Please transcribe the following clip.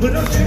but don't you